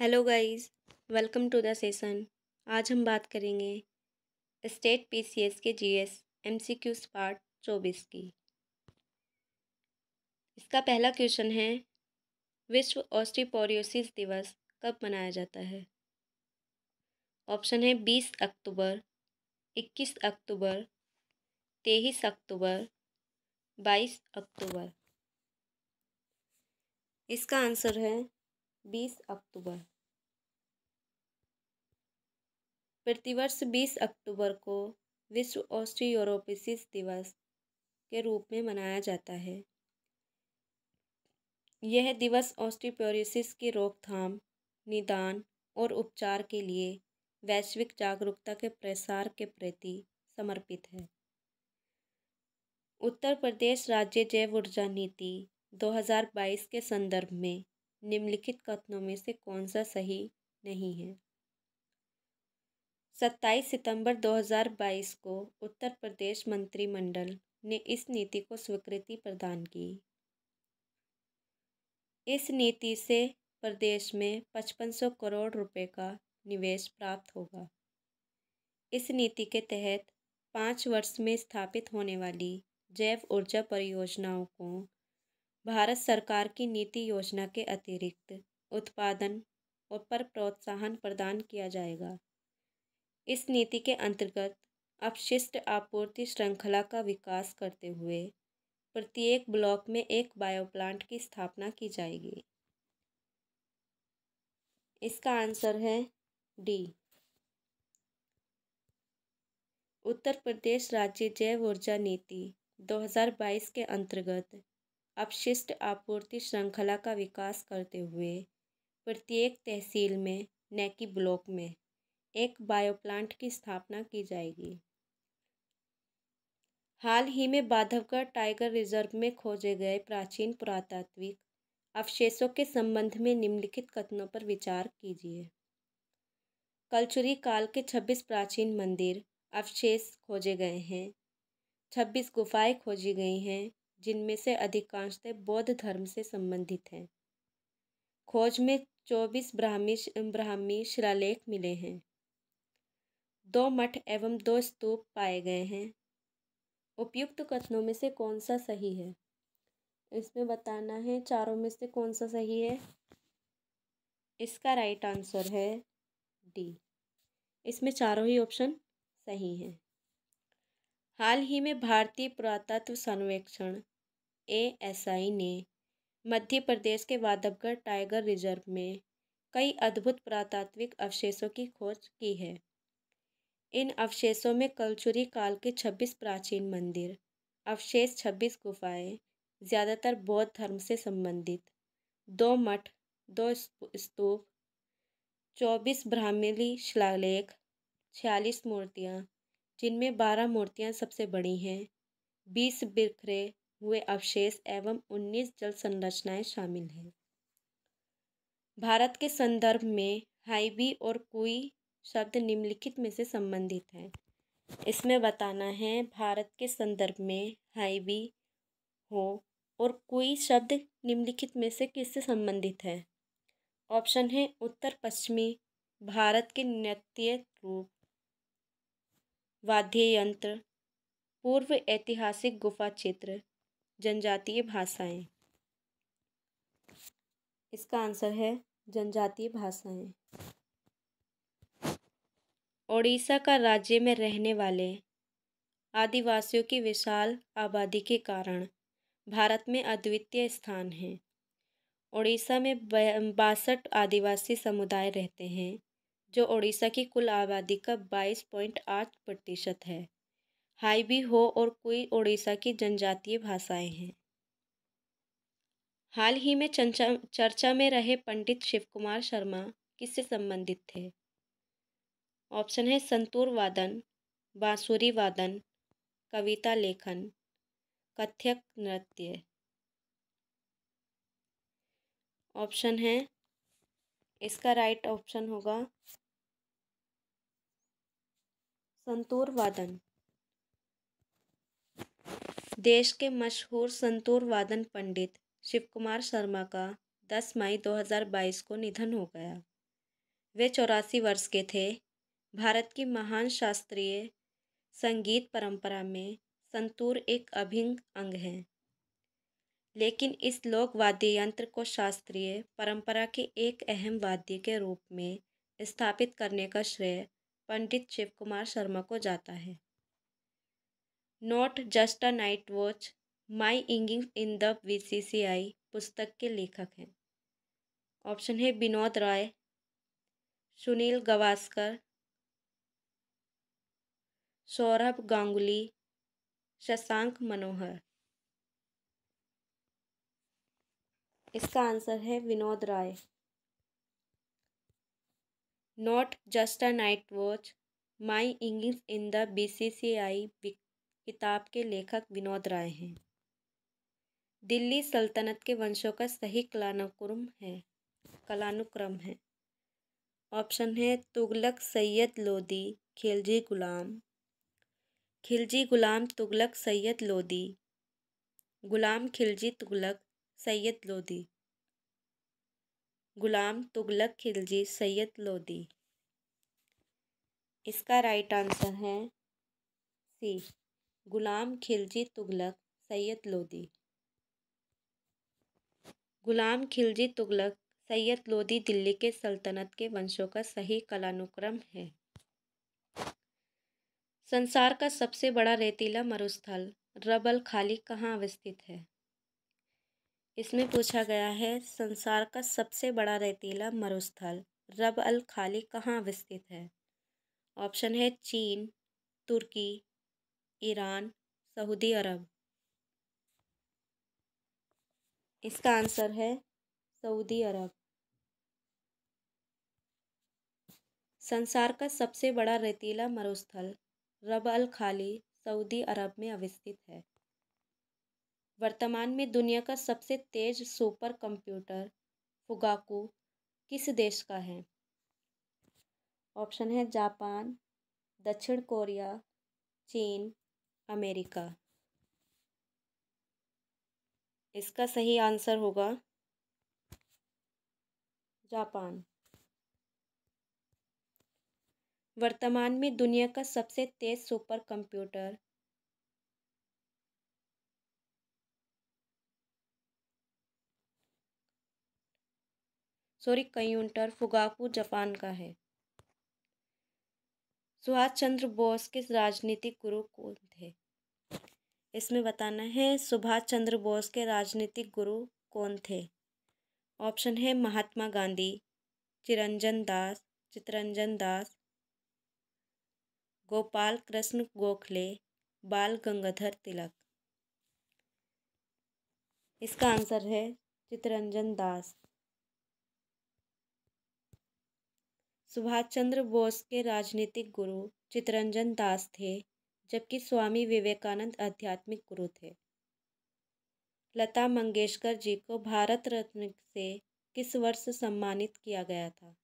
Hello guys, welcome to the session. आज हम बात करेंगे स्टेट पीसीएस के जीएस एमसीक्यूज पार्ट चौबीस की। इसका पहला क्वेश्चन है, विश्व ऑस्टिपोरियोसिस दिवस कब मनाया जाता है? ऑप्शन है बीस अक्टूबर, इक्कीस अक्टूबर, तेईस अक्टूबर, बाईस अक्टूबर। इसका आंसर है बीस अक्टूबर। प्रतिवर्ष बीस अक्टूबर को विश्व ऑस्ट्रियोरोपिसिस दिवस के रूप में मनाया जाता है। यह दिवस ऑस्ट्रियोपोरोसिस की रोकथाम, निदान और उपचार के लिए वैश्विक जागरूकता के प्रसार के प्रति समर्पित है। उत्तर प्रदेश राज्य जैव ऊर्जा नीति 2022 के संदर्भ में निम्नलिखित कथनों में से कौन सा सही नहीं है? सत्ताईस सितंबर 2022 को उत्तर प्रदेश मंत्रिमंडल ने इस नीति को स्वीकृति प्रदान की। इस नीति से प्रदेश में पचपन सौ करोड़ रुपए का निवेश प्राप्त होगा। इस नीति के तहत पाँच वर्ष में स्थापित होने वाली जैव ऊर्जा परियोजनाओं को भारत सरकार की नीति योजना के अतिरिक्त उत्पादन और पर प्रोत्साहन प्रदान किया जाएगा। इस नीति के अंतर्गत अपशिष्ट आपूर्ति श्रृंखला का विकास करते हुए प्रत्येक ब्लॉक में एक बायो प्लांट की स्थापना की जाएगी। इसका आंसर है डी। उत्तर प्रदेश राज्य जैव ऊर्जा नीति 2022 के अंतर्गत अपशिष्ट आपूर्ति श्रृंखला का विकास करते हुए प्रत्येक तहसील में न कि ब्लॉक में, एक बायो प्लांट की स्थापना की जाएगी। हाल ही में बाधवगढ़ टाइगर रिज़र्व में खोजे गए प्राचीन पुरातात्विक अवशेषों के संबंध में निम्नलिखित कथनों पर विचार कीजिए। कलचुरी काल के छब्बीस प्राचीन मंदिर अवशेष खोजे गए हैं। छब्बीस गुफाएँ खोजी गई हैं। जिनमें से अधिकांशतः बौद्ध धर्म से संबंधित हैं। खोज में चौबीस ब्राह्मी ब्राह्मी शिलालेख मिले हैं। दो मठ एवं दो स्तूप पाए गए हैं। उपयुक्त कथनों में से कौन सा सही है? इसमें बताना है, चारों में से कौन सा सही है? इसका राइट आंसर है डी इसमें चारों ही ऑप्शन सही हैं। हाल ही में भारतीय पुरातत्व सर्वेक्षण, एएसआई ने मध्य प्रदेश के वादवगढ़ टाइगर रिज़र्व में कई अद्भुत पुरातात्विक अवशेषों की खोज की है। इन अवशेषों में कलचुरी काल के छब्बीस प्राचीन मंदिर, अवशेष छब्बीस गुफाएँ, ज़्यादातर बौद्ध धर्म से संबंधित, दो मठ, दो स्तूप, चौबीस ब्राह्मणी शिलालेख, छियालीस मूर्तियाँ जिनमें बारह मूर्तियाँ सबसे बड़ी हैं। बीस बिखरे हुए अवशेष एवं उन्नीस जल संरचनाएँ शामिल हैं। भारत के संदर्भ में हाईबी और कुई शब्द निम्नलिखित में से संबंधित हैं। इसमें बताना है, भारत के संदर्भ में हाईबी हो और कोई शब्द निम्नलिखित में से किससे संबंधित है? ऑप्शन है उत्तर पश्चिमी भारत के नृत्य रूप वाद्य यंत्र पूर्व ऐतिहासिक गुफा क्षेत्र, जनजातीय भाषाएँ। इसका आंसर है जनजातीय भाषाएँ। ओडिशा का राज्य में रहने वाले आदिवासियों की विशाल आबादी के कारण भारत में अद्वितीय स्थान है। ओडिशा में बासठ आदिवासी समुदाय रहते हैं। जो ओडिशा की कुल आबादी का बाईस पॉइंट आठ प्रतिशत है। हाईबी हो और कोई ओडिशा की जनजातीय भाषाएँ हैं। हाल ही में चर्चा चर्चा में रहे पंडित शिव कुमार शर्मा किससे संबंधित थे? ऑप्शन है संतूर वादन, बांसुरी वादन, कविता लेखन कथक नृत्य। ऑप्शन है, इसका राइट ऑप्शन होगा संतूर वादन। देश के मशहूर संतूर वादन पंडित शिव कुमार शर्मा का 10 मई 2022 को निधन हो गया। वे चौरासी वर्ष के थे। भारत की महान शास्त्रीय संगीत परंपरा में संतूर एक अभिन्न अंग है। लेकिन इस लोक वाद्य यंत्र को शास्त्रीय परंपरा के एक अहम वाद्य के रूप में स्थापित करने का श्रेय पंडित शिव कुमार शर्मा को जाता है। Not just a night watch my innings in the BCCI पुस्तक के लेखक हैं। ऑप्शन है विनोद राय, सुनील गवास्कर, सौरभ गांगुली, शशांक मनोहर। इसका आंसर है Vinod Rai. Not just a night watch my English in the B C C I किताब के लेखक विनोद राय हैं। दिल्ली सल्तनत के वंशों का सही कलानुक्रम है कलानुक्रम है। ऑप्शन है तुगलक सैयद लोदी, खिलजी गुलाम। खिलजी गुलाम, तुगलक सैयद लोदी। गुलाम खिलजी तुगलक सैयद लोदी। गुलाम तुगलक खिलजी सैयद लोदी। इसका राइट आंसर है सी गुलाम खिलजी तुगलक सैयद लोदी। गुलाम खिलजी तुगलक सैयद लोदी दिल्ली के सल्तनत के वंशों का सही कलानुक्रम है। संसार का सबसे बड़ा रेतीला मरुस्थल रबल खाली कहाँ अवस्थित है? इसमें पूछा गया है, संसार का सबसे बड़ा रेतीला मरुस्थल, रब अल खाली कहाँ अवस्थित है? ऑप्शन है चीन, तुर्की, ईरान, सऊदी अरब। इसका आंसर है सऊदी अरब। संसार का सबसे बड़ा रेतीला मरुस्थल, रब अल खाली सऊदी अरब में अवस्थित है। वर्तमान में दुनिया का सबसे तेज सुपर कंप्यूटर फुगाकू किस देश का है? ऑप्शन है जापान, दक्षिण कोरिया, चीन, अमेरिका। इसका सही आंसर होगा जापान। वर्तमान में दुनिया का सबसे तेज super computer sorry computer Fugaku Japan का है। सुभाष चंद्र बोस के राजनीतिक गुरु कौन थे? इसमें बताना है, सुभाष चंद्र बोस के राजनीतिक गुरु कौन थे? ऑप्शन है, महात्मा गांधी, चिरंजन दास, चितरंजन दास, गोपाल कृष्ण गोखले, बाल गंगाधर तिलक। इसका आंसर है, चितरंजन दास। सुभाष चंद्र बोस के राजनीतिक गुरु चितरंजन दास थे जबकि स्वामी विवेकानंद आध्यात्मिक गुरु थे। लता मंगेशकर जी को भारत रत्न से किस वर्ष सम्मानित किया गया था?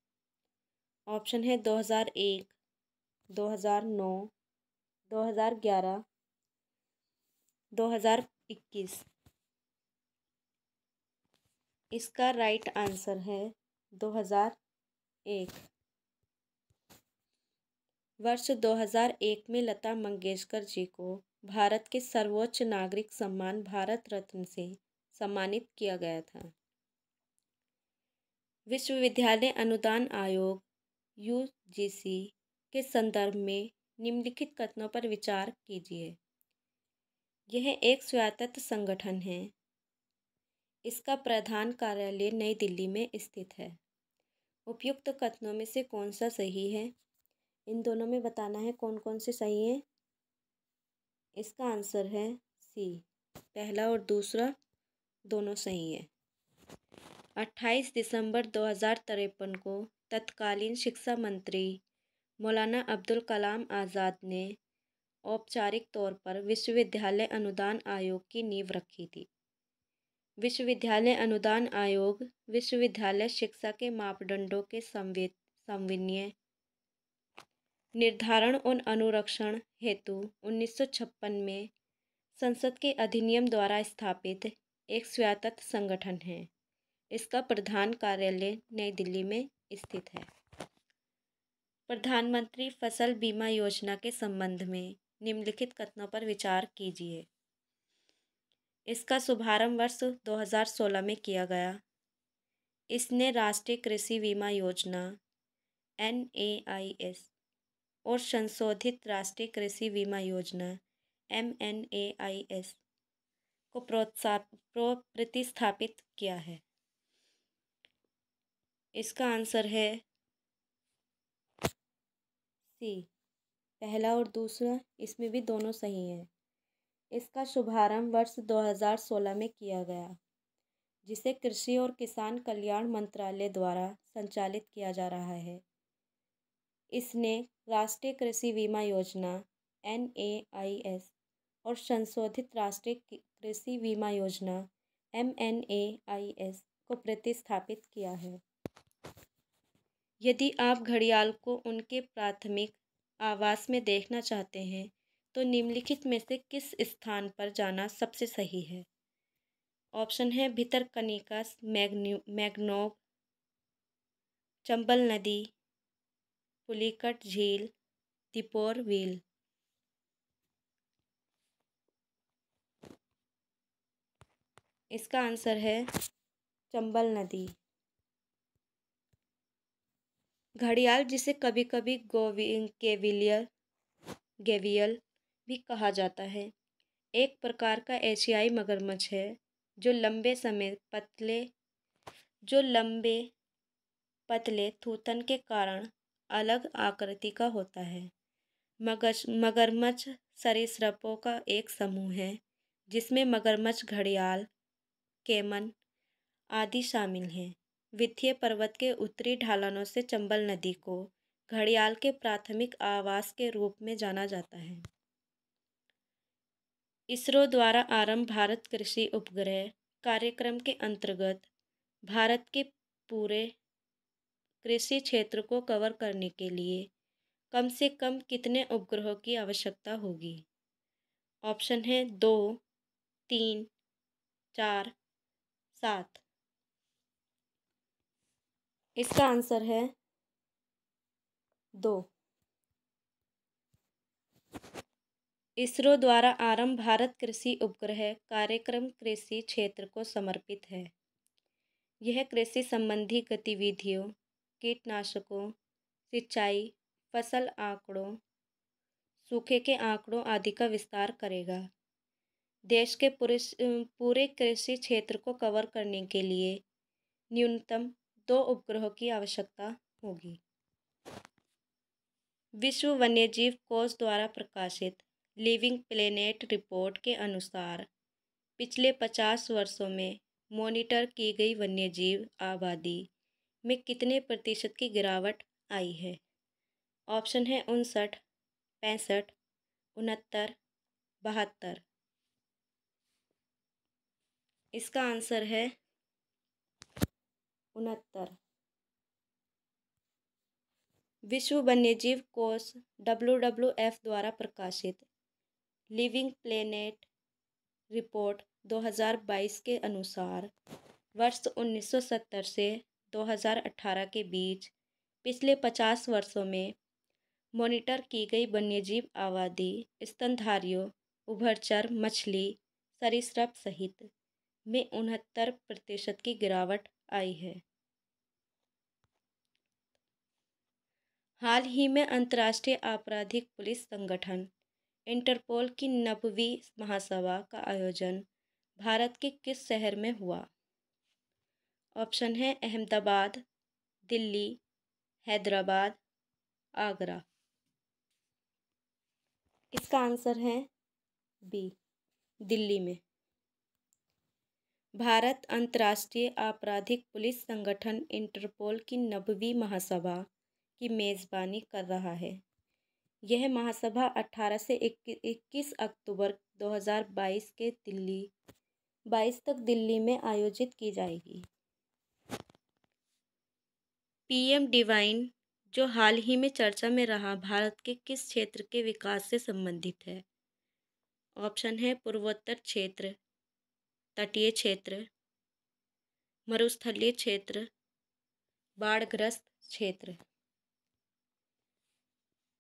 ऑप्शन है 2001, 2009, 2011, 2021 इसका राइट आंसर है 2001 वर्ष 2001 में लता मंगेशकर जी को भारत के सर्वोच्च नागरिक सम्मान भारत रत्न से सम्मानित किया गया था। विश्वविद्यालय अनुदान आयोग यूजीसी के संदर्भ में निम्नलिखित कथनों पर विचार कीजिए। यह एक स्वायत्त संगठन है। इसका प्रधान कार्यालय नई दिल्ली में स्थित है। उपयुक्त कथनों में से कौन सा सही है? इन दोनों में बताना है कौन कौन से सही है? इसका आंसर है सी। पहला और दूसरा दोनों सही है। अट्ठाईस दिसंबर दो हज़ार तिरपन को तत्कालीन शिक्षा मंत्री मौलाना अब्दुल कलाम आज़ाद ने औपचारिक तौर पर विश्वविद्यालय अनुदान आयोग की नींव रखी थी। विश्वविद्यालय अनुदान आयोग विश्वविद्यालय शिक्षा के मापदंडों के संवेद संविनय निर्धारण और अनुरक्षण हेतु उन्नीस सौ छप्पन में संसद के अधिनियम द्वारा स्थापित एक स्वायत्त संगठन है। इसका प्रधान कार्यालय नई दिल्ली में स्थित है। प्रधानमंत्री फ़सल बीमा योजना के संबंध में निम्नलिखित कथनों पर विचार कीजिए। इसका शुभारंभ वर्ष 2016 में किया गया। इसने राष्ट्रीय कृषि बीमा योजना, एन ए आई एस और संशोधित राष्ट्रीय कृषि बीमा योजना, M N A I S, को प्रोत्साह, प्रो, प्रतिस्थापित किया है। इसका आंसर है सी, पहला और दूसरा, इसमें भी दोनों सही हैं। इसका शुभारंभ वर्ष 2016 में किया गया, जिसे कृषि और किसान कल्याण मंत्रालय द्वारा संचालित किया जा रहा है। इसने राष्ट्रीय कृषि बीमा योजना, एन ए आई एस, और संशोधित राष्ट्रीय कृषि बीमा योजना, M N A I S को प्रतिस्थापित किया है। यदि आप घड़ियाल को उनके प्राथमिक आवास में देखना चाहते हैं तो निम्नलिखित में से किस स्थान पर जाना सबसे सही है? ऑप्शन है भितरकनिका मैग्न्यू मैग्नोग चंबल नदी पुलिकट झील दिपोर व्हील. इसका आंसर है चंबल नदी. घड़ियाल, जिसे कभी कभी गोवी केविलियर, गेवियल भी कहा जाता है, एक प्रकार का एशियाई मगरमच्छ है, जो लंबे समय पतले, जो लंबे पतले थूथन के कारण अलग आकृति का होता है। मगर मगरमच्छ सरीसृपों का एक समूह है, जिसमें मगरमच्छ घड़ियाल, केमन आदि शामिल हैं। वित्तीय पर्वत के उत्तरी ढालनों से चंबल नदी को घड़ियाल के प्राथमिक आवास के रूप में जाना जाता है। इसरो द्वारा आरंभ भारत कृषि उपग्रह कार्यक्रम के अंतर्गत भारत के पूरे कृषि क्षेत्र को कवर करने के लिए कम से कम कितने उपग्रहों की आवश्यकता होगी? ऑप्शन है दो, तीन, चार, सात। इसका आंसर है दो। इसरो द्वारा आरंभ भारत कृषि उपग्रह कार्यक्रम कृषि क्षेत्र को समर्पित है। यह कृषि संबंधी गतिविधियों कीटनाशकों, सिंचाई, फ़सल आंकड़ों, सूखे के आंकड़ों आदि का विस्तार करेगा। देश के पूरे पूरे कृषि क्षेत्र को कवर करने के लिए न्यूनतम दो उपग्रहों की आवश्यकता होगी। विश्व वन्यजीव कोष द्वारा प्रकाशित लिविंग प्लेनेट रिपोर्ट के अनुसार पिछले पचास वर्षों में मॉनिटर की गई वन्यजीव आबादी में कितने प्रतिशत की गिरावट आई है? ऑप्शन है उनसठ, पैंसठ, उनहत्तर, बहत्तर। इसका आंसर है उनहत्तर। विश्व वन्यजीव कोष डब्ल्यू डब्ल्यू एफ़ द्वारा प्रकाशित लिविंग प्लेनेट रिपोर्ट 2022 के अनुसार वर्ष 1970 से 2018 के बीच पिछले 50 वर्षों में मॉनिटर की गई वन्यजीव आबादी, स्तनधारियों, उभरचर, मछली, सरीसृप सहित में उनहत्तर प्रतिशत की गिरावट आई है। हाल ही में अंतर्राष्ट्रीय आपराधिक पुलिस संगठन इंटरपोल की नबवीं महासभा का आयोजन भारत के किस शहर में हुआ? ऑप्शन है अहमदाबाद, दिल्ली, हैदराबाद, आगरा। इसका आंसर है बी, दिल्ली में। भारत अंतर्राष्ट्रीय आपराधिक पुलिस संगठन इंटरपोल की नबवीं महासभा की मेज़बानी कर रहा है। यह महासभा अट्ठारह से इक्कीस अक्टूबर 2022 के दिल्ली, बाईस तक दिल्ली में आयोजित की जाएगी। पीएम डिवाइन, जो हाल ही में चर्चा में रहा, भारत के किस क्षेत्र के विकास से संबंधित है? ऑप्शन है पूर्वोत्तर क्षेत्र, तटीय क्षेत्र, मरुस्थलीय क्षेत्र, बाढ़ग्रस्त क्षेत्र।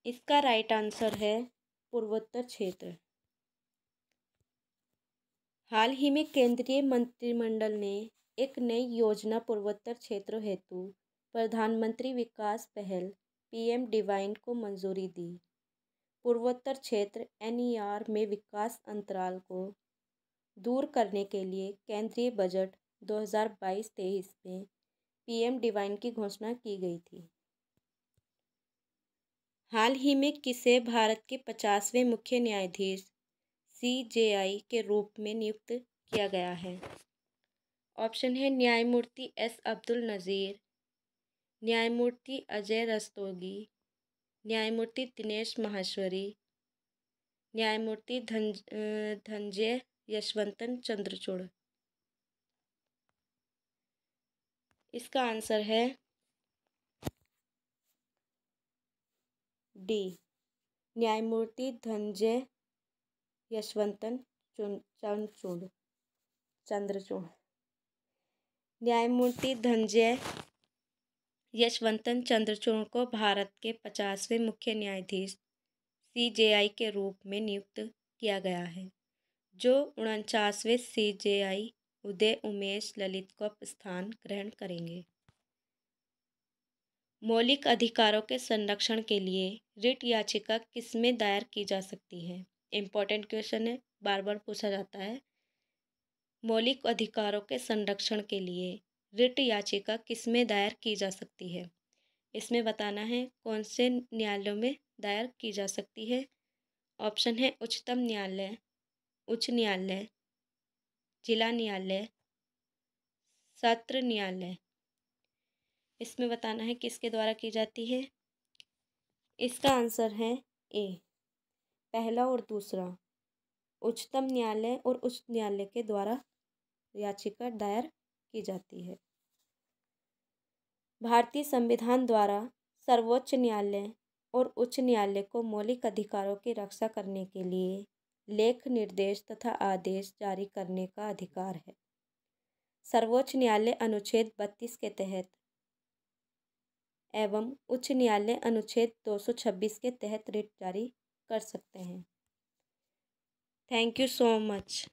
इसका राइट आंसर है पूर्वोत्तर क्षेत्र। हाल ही में केंद्रीय मंत्रिमंडल ने एक नई योजना पूर्वोत्तर क्षेत्र हेतु प्रधानमंत्री विकास पहल, पीएम डिवाइन को मंजूरी दी। पूर्वोत्तर क्षेत्र एनईआर में विकास अंतराल को दूर करने के लिए केंद्रीय बजट 2022-23 में पीएम डिवाइन की घोषणा की गई थी। हाल ही में किसे भारत के पचासवें मुख्य न्यायाधीश सीजेआई के रूप में नियुक्त किया गया है? ऑप्शन है न्यायमूर्ति एस अब्दुल नज़ीर न्यायमूर्ति अजय रस्तोगी, न्यायमूर्ति दिनेश माहेश्वरी, न्यायमूर्ति धन धनजय यशवंतन चंद्रचूड़। इसका आंसर है डी, न्यायमूर्ति धनजय यशवंतन चंद्रचूड़ चंद्रचूड़। न्यायमूर्ति धनजय यशवंतन चंद्रचूड़ को भारत के पचासवें मुख्य न्यायाधीश सीजेआई के रूप में नियुक्त किया गया है, जो उनचासवें सी सीजेआई उदय उमेश ललित को स्थान ग्रहण करेंगे। मौलिक अधिकारों के संरक्षण के लिए रिट याचिका किसमें दायर की जा सकती है? इम्पोर्टेंट क्वेश्चन है, बार बार पूछा जाता है। मौलिक अधिकारों के संरक्षण के लिए रिट याचिका किसमें दायर की जा सकती है? इसमें बताना है कौन से न्यायालयों में दायर की जा सकती है। ऑप्शन है उच्चतम न्यायालय, उच्च न्यायालय, जिला न्यायालय, सत्र न्यायालय। इसमें बताना है किसके द्वारा की जाती है। इसका आंसर है ए, पहला और दूसरा। उच्चतम न्यायालय और उच्च न्यायालय के द्वारा याचिका दायर की जाती है। भारतीय संविधान द्वारा सर्वोच्च न्यायालय और उच्च न्यायालय को मौलिक अधिकारों की रक्षा करने के लिए लेख, निर्देश तथा आदेश जारी करने का अधिकार है। सर्वोच्च न्यायालय अनुच्छेद बत्तीस के तहत एवं उच्च न्यायालय अनुच्छेद 226 के तहत रिट जारी कर सकते हैं। Thank you so much